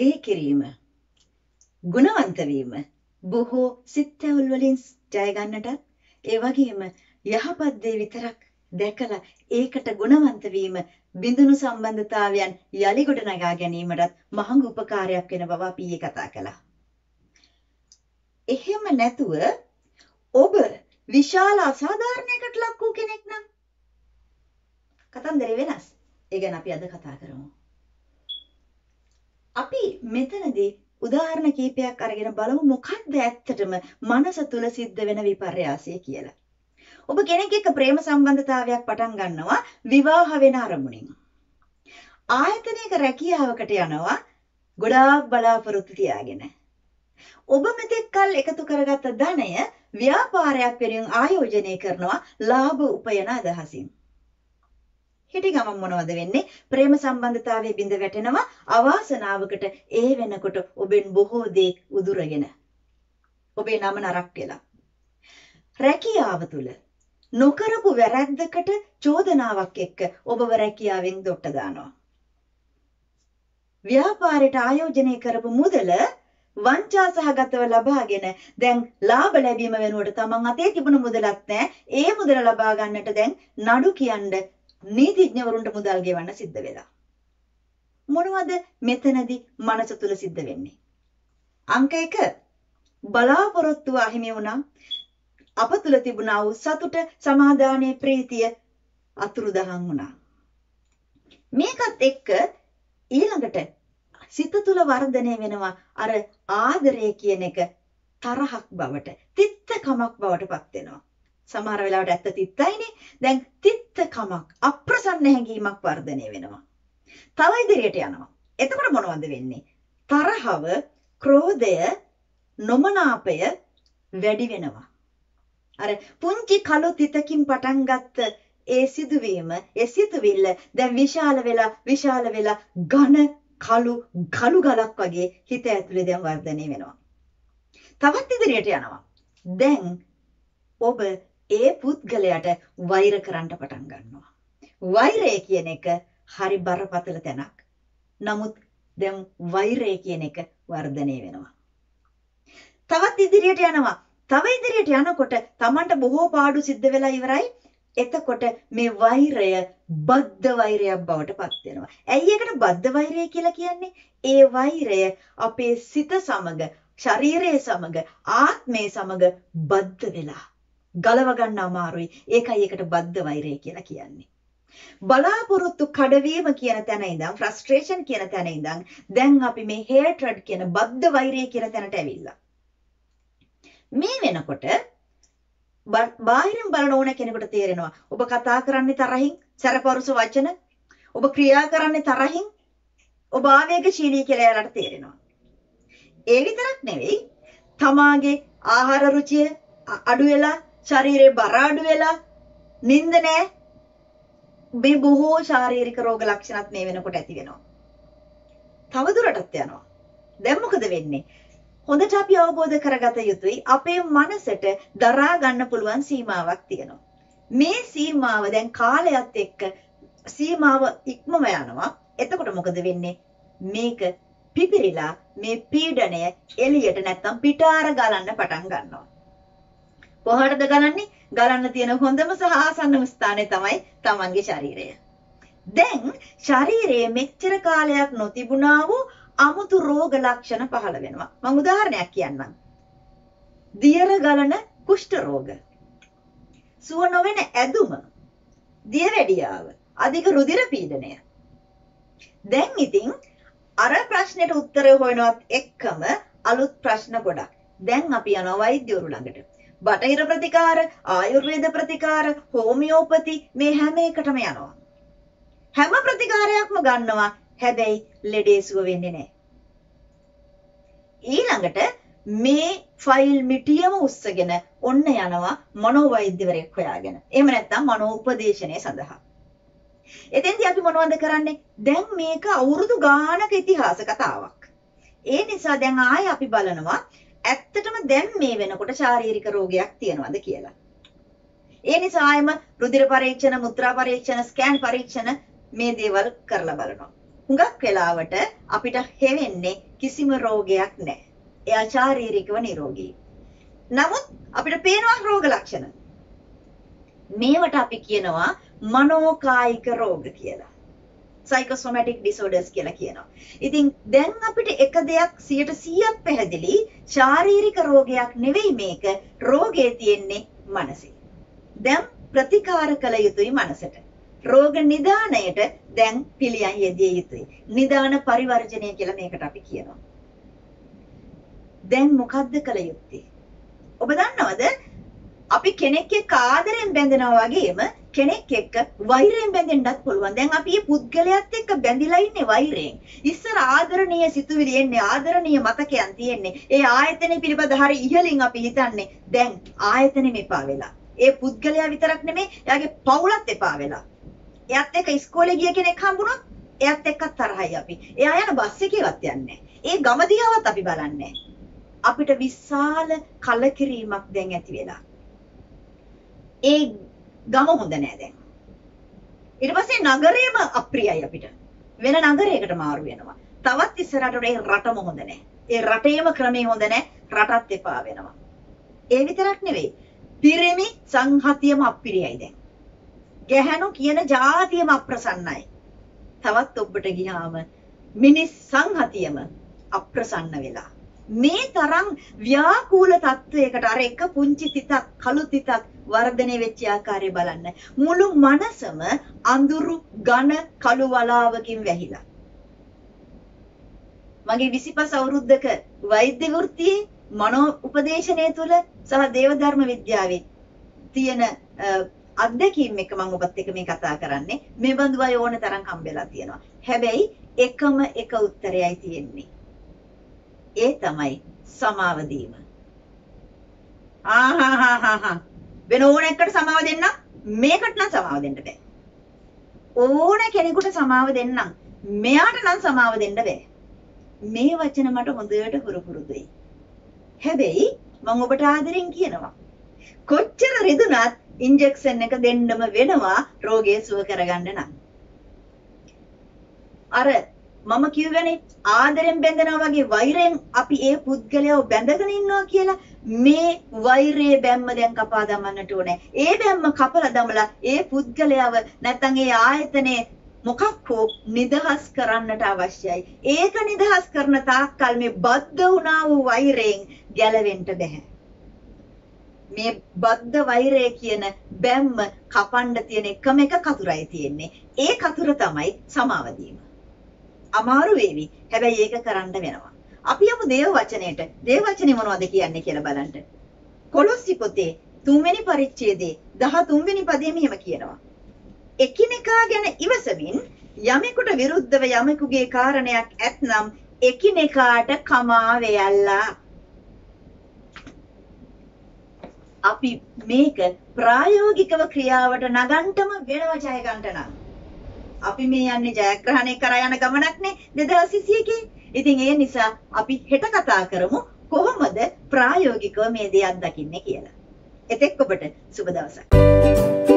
අගය කිරීම ගුණවන්ත වීම බොහෝ සිත්ඇවුල් වලින් ජය ගන්නටත් ඒ වගේම යහපත් දේ විතරක් දැකලා ඒකට ගුණවන්ත වීම බිඳුණු සම්බන්ධතාවයන් යලි ගොඩනගා ගැනීමටත් මහඟ උපකාරයක් වෙන බව අපි ඊයේ කතා කළා. එහෙම නැතුව ඔබ විශාල අසාධාරණයකට ලක් වූ කෙනෙක් නම් කතන්දරේ වෙනස්. ඒ ගැන අපි අද කතා කරමු. අපි මෙතනදී උදාහරණ කීපයක් අරගෙන බලමු මොකක්ද ඇත්තටම මනස තුල සිද්ධ වෙන විපර්යාසය කියලා. ඔබ කෙනෙක් එක්ක ප්‍රේම සම්බන්ධතාවයක් පටන් ගන්නවා විවාහ වෙන අරමුණින්. ආයතනයක රැකියාවකට යනවා ගොඩාක් බලාපොරොත්තු තියාගෙන. ඔබ මෙතෙක් කල් එකතු කරගත්ත ධනය ව්‍යාපාරයක් වෙනුවෙන් ආයෝජනය කරනවා ලාභ උපයන අදහසින්. හිටි ගමන් මොනවද වෙන්නේ? ප්‍රේම සම්බන්ධතාවයේ බිඳ වැටෙනවා අවාසනාවකට ඒ වෙනකොට ඔබෙන් බොහෝ දේ උදුරගෙන. ඔබේ නම නරක් වෙලා. රැකියාව තුල නොකරපු වැරැද්දකට චෝදනාවක් එක්ක ඔබව රැකියාවෙන් දොට්ට දානවා. ව්‍යාපාරයට ආයෝජනය කරපු මුදල වංචා සහගතව ලබාගෙන දැන් ලාභ ලැබීම වෙනුවට තමන් අතේ තිබුණු මුදලක් නැහැ. ඒ මුදල ලබා ගන්නට දැන් නඩු කියන්න නීතිඥවරුන්ට මුදල් ගෙවන්න සිද්ධ වෙලා. මොනවද මෙතනදී මනස තුල සිද්ධ වෙන්නේ? අංක 1 බලාපොරොත්තුව අහිමි වුණා. අප තුල තිබුණා වූ සතුට, සමාදානයේ ප්‍රීතිය අතුරුදහන් වුණා. මේකත් එක්ක ඊළඟට සිත තුල වර්ධනය වෙනවා අර ආදරය කියන එක තරහක් බවට, තිත්තකමක් බවට පත් වෙනවා. සමහර වෙලාවට ඇත්ත තිත්තයිනේ. දැන් තිත්තකමක්, අප්‍රසන්න හැඟීමක් වර්ධනය වෙනවා. තව ඉදිරියට යනවා. එතකොට මොනවද වෙන්නේ? තරහව, ක්‍රෝධය, නොමනාපය වැඩි වෙනවා. අර පුංචි කළු තිතකින් පටන් ගත්ත ඒ සිදුවීම, ඒ සිතුවිල්ල දැන් විශාල වෙලා විශාල වෙලා ඝන කළු කළු ගලක් වගේ හිත ඇතුලේ දැන් වර්ධනය වෙනවා. තවත් ඉදිරියට යනවා. දැන් ඔබ ඒ පුද්ගලයාට වෛර කරන්න පටන් ගන්නවා. වෛරය කියන එක හරි බරපතල තැනක්. නමුත් දැන් වෛරය කියන එක වර්ධනය වෙනවා. තවත් ඉදිරියට යනවා. තව ඉදිරියට යනකොට Tamanට බොහෝ පාඩු සිද්ධ වෙලා ඉවරයි. එතකොට මේ වෛරය බද්ධ වෛරයක් බවට පත් වෙනවා. ඇයි ඒකට බද්ධ වෛරය කියලා කියන්නේ? ඒ වෛරය අපේ සිත සමග, ශරීරය සමග, ආත්මය සමග බද්ධ වෙලා ගලව ගන්න අමාරුයි. ඒකයි ඒකට බද්ධ වෛරය කියලා කියන්නේ. බලාපොරොත්තු කඩවීම කියන තැන ඉඳන් ෆ්‍රස්ට්‍රේෂන් කියන තැන ඉඳන් දැන් අපි මේ හේට්‍රඩ් කියන බද්ධ වෛරය කියන තැනට ඇවිල්ලා. මේ වෙනකොට බාහිරින් බලන ඕන කෙනෙකුට තේරෙනවා ඔබ කතා කරන්නේ තරහින් සැරපරුස වචන ඔබ ක්‍රියා කරන්නේ තරහින් ඔබ ආවේගශීලී කියලා එයාලට තේරෙනවා. ඒ විතරක් නෙවෙයි තමාගේ ආහාර රුචිය අඩු වෙලා ශරීරේ බර අඩු වෙලා නිින්ද නැහැ. මේ බොහෝ ශාරීරික රෝග ලක්ෂණත් මේ වෙනකොට ඇති වෙනවා. තවදුරටත් යනවා. දැන් මොකද වෙන්නේ? හොඳට අපි අවබෝධ කරගත යුතුයි අපේ මනසට දරා ගන්න පුළුවන් සීමාවක් තියෙනවා. මේ සීමාව දැන් කාලයත් එක්ක සීමාව ඉක්මම යනවා. එතකොට මොකද වෙන්නේ? මේක පිපිරිලා මේ පීඩණය එළියට නැත්තම් පිටාර ගලන්න පටන් ගන්නවා. කොහටද ගලන්නේ? ගලන්න තියෙන හොඳම සහ ආසන්නම ස්ථානය තමයි තමන්ගේ ශරීරය. දැන් ශරීරයේ මෙච්චර කාලයක් නොතිබුණා වූ අමුතු රෝග ලක්ෂණ පහළ වෙනවා. මම උදාහරණයක් කියන්නම්. දියර ගලන කුෂ්ඨ රෝග. සුව නොවන ඇදුම. දියවැඩියාව. අධික රුධිර පීඩනය. දැන් ඉතින් අර ප්‍රශ්නෙට උත්තර හොයනවත් එක්කම අලුත් ප්‍රශ්න ගොඩක්. දැන් අපි යනවා වෛද්‍යවරු ළඟට. බටහිර ප්‍රතිකාර, ආයුර්වේද ප්‍රතිකාර, හෝමියෝපති මේ හැම එකටම යනවා. හැම ප්‍රතිකාරයක්ම ගන්නවා. හැබැයි ලෙඩේ සුව වෙන්නේ නැහැ. ඊළඟට මේ ෆයිල් මිටියම උස්සගෙන ඔන්න යනවා මනෝවෛද්‍යවරයෙක් හොයාගෙන. එහෙම නැත්නම් මනෝ උපදේශනය සඳහා. එතෙන්දී අපි මොනවද කරන්නේ? දැන් මේක අවුරුදු ගානක ඉතිහාස කතාවක්. ඒ නිසා දැන් ආයෙ අපි බලනවා ඇත්තටම දැන් මේ වෙනකොට ශාරීරික රෝගයක් තියෙනවද කියලා. ඒ නිසා ආයෙම රුධිර පරීක්ෂණ, මුත්‍රා පරීක්ෂණ, ස්කෑන් පරීක්ෂණ මේ දේවල් කරලා බලනවා. හුඟක් වෙලාවට අපිට හෙවෙන්නේ කිසිම රෝගයක් නැහැ. එයා ශාරීරිකව නිරෝගී. නමුත් අපිට පේනවා රෝග ලක්ෂණ. මේවට අපි කියනවා මනෝකායික රෝග කියලා. සයිකෝසොමැටික් ඩිසෝඩර්ස් කියලා කියනවා. ඉතින් දැන් අපිට එක දෙයක් 100%ක් පැහැදිලි ශාරීරික රෝගයක් නෙවෙයි මේක. රෝගේ තියෙන්නේ මනසේ. දැන් ප්‍රතිකාර කළ යුතුයි මනසට. රෝග නිදානයට දැන් පිළියම් යෙදිය යුතුයි. නිදාන පරිවර්ජනය කියලා මේකට අපි කියනවා. දැන් මොකද්ද කළ යුත්තේ? ඔබ දන්නවද? අපි කෙනෙක් එක්ක ආදරෙන් බැඳෙනවා වගේම කෙනෙක් එක්ක වෛරයෙන් බැඳෙන්නත් පුළුවන්. දැන් අපි මේ පුද්ගලයාත් එක්ක බැඳිලා ඉන්නේ වෛරයෙන්. ඉස්සර ආදරණීය සිතුවිලි එන්නේ ආදරණීය මතකයන් තියෙන්නේ. ඒ ආයතනෙ පිළිබඳ හරි ඉහලින් අපි හිතන්නේ. දැන් ආයතනෙ මෙපා වෙලා. ඒ පුද්ගලයා විතරක් නෙමෙයි, එයාගේ පවුලත් එපා වෙලා. එයාත් එක්ක ඉස්කෝලේ ගිය කෙනෙක් හම්බුනොත් එයාත් එක්ක තරහයි අපි. එයා යන බස් එකේවත් යන්නේ ඒ ගම දිහාවත් අපි බලන්නේ අපිට විශාල කලකිරීමක් දැන් ඇති වෙලා. ඒ ගම හොඳ නෑ දැන්. ඊට පස්සේ නගරේම අප්‍රියයි අපිට. වෙන නගරයකට මාරු වෙනවා. තවත් ඉස්සරහට ඒ රටම හොඳ නෑ. ඒ රටේම ක්‍රමේ හොඳ නෑ. රටත් එපා වෙනවා. ඒ විතරක් නෙවෙයි. පිරිමි සංහතියම අප්‍රියයි දැන්. ගැහැණු කියන જાතියම අප්‍රසන්නයි. තවත් ඔබට ගියාම මිනිස් සංහතියම අප්‍රසන්න වෙලා. මේ තරම් ව්‍යාකූල තත්වයකට අර එක පුංචි තිතක් කළු තිතක් වර්ධනය වෙච්ච ආකාරය බලන්න. මුළු මනසම අඳුරු ඝන කළු වලාවකින් වැහිලා. මගේ 25 අවුරුද්දක වෛද්‍ය වෘත්තියේ මනෝ උපදේශනය තුළ සහ දේවධර්ම විද්‍යාවේ තියෙන අත්දැකීම් එක මම ඔබත් එක්ක මේ කතා කරන්නේ. මේ බඳු අය ඕන තරම් හම්බෙලා තියෙනවා. හැබැයි එකම එක උත්තරයයි තියෙන්නේ. ඒ තමයි සමාව දීම. ආහාහාහා වෙන ඕන එකට සමාව දෙන්න මේකට නම් සමාව දෙන්න බෑ. ඕන කෙනෙකුට සමාව දෙන්නම් මෙයාට නම් සමාව දෙන්න බෑ. මේ වචන මට හොඳට හුරු පුරුදුයි. හැබැයි මම ඔබට ආදරෙන් කියනවා. කොච්චර රිදුනත් ඉන්ජෙක්ෂන් එක දෙන්නම වෙනවා රෝගය සුව කරගන්න නම්. අර මම කියවනේ ආදරෙන් බැඳනවා වගේ වෛරයෙන් අපි ඒ පුද්ගලයාව බැඳගෙන ඉන්නවා කියලා මේ වෛරයේ බැම්ම දැන් කපා දමන්නට ඕනේ. ඒ බැම්ම කපලා දමලා ඒ පුද්ගලයාව නැත්තම් ඒ ආයතනයේ මොකක් හෝ නිදහස් කරන්නට අවශ්‍යයි. ඒක නිදහස් කරන තාක්කල් මේ බද්ධ වුණා වූ වෛරයෙන් ගැලවෙන්න බෑ. මේ බද්ධ වෛරය කියන බැම්ම කපන්න තියෙන එකම එක කතුරයි තියෙන්නේ. ඒ කතුර තමයි සමාව අමාරු වේවි. හැබැයි ඒක කරන්න වෙනවා. අපි යමු දේව වචනයට. දේව වචනේ මොනවද කියන්නේ කියලා බලන්න. කොලොස්සි පොතේ 3 වෙනි පරිච්ඡේදයේ 13 වෙනි පදයේ මෙහෙම කියනවා. එකිනෙකා ගැන ඉවසමින් යමෙකුට විරුද්ධව යමෙකුගේ කාරණයක් ඇත්නම් එකිනෙකාට කමා වේයල්ලා අපි මේක ප්‍රායෝගිකව ක්‍රියාවට නගන්නටම වෙනව ජය ගන්නට නම් අපි මේ යන්නේ ජයග්‍රහණය කරා යන ගමනක්නේ 2021. ඉතින් ඒ නිසා අපි හෙට කතා කරමු කොහොමද ප්‍රායෝගිකව මේ දේ අත්දකින්නේ කියලා. එතෙක් ඔබට සුබ දවසක්.